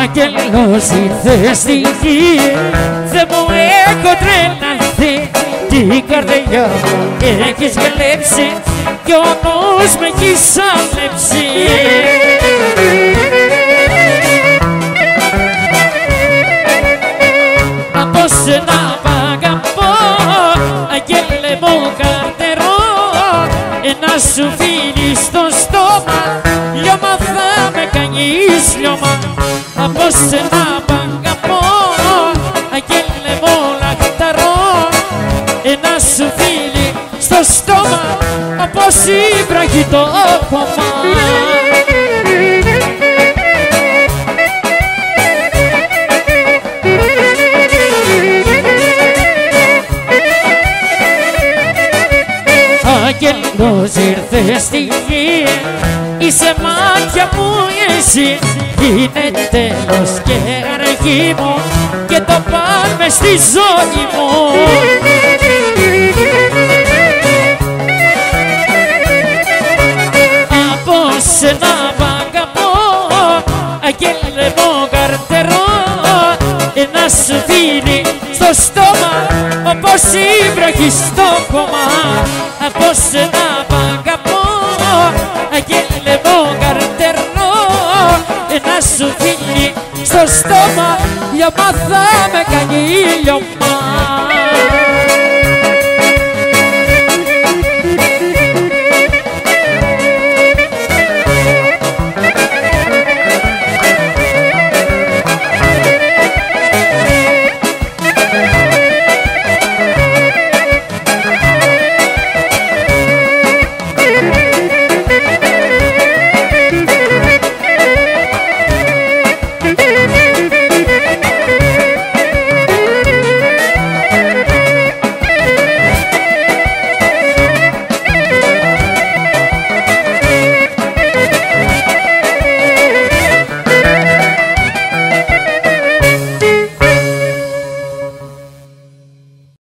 Άγγελος ήρθε στη γη Δεν μου έχω τρελαθεί Την καρδιά μου έχεις γελέψει Κι ο νους με έχεις σαλέψει. Από σένα μ' αγαπώ Αγγέλε μου καρτερό Ένα σου φίλι σένα μ' αγαπώ Αγγέλε μου λαχταρό Ένα σου φίλι στο στόμα Από σύμπραγη το κόμμα Άγγελος ήρθε στη γη Είσαι μάτια μου εσύ Είναι τέλος και αργή μου Και το πάμε στη ζωή μου. Από σένα μ' αγαπώ Αγγέλε μου καρτερό Ένα σου δίνει στο στόμα Όπως η βροχή στο κόμμα Από σένα Ένα σου δίνει στο στόμα Λιωμά θα με κάνει λιωμά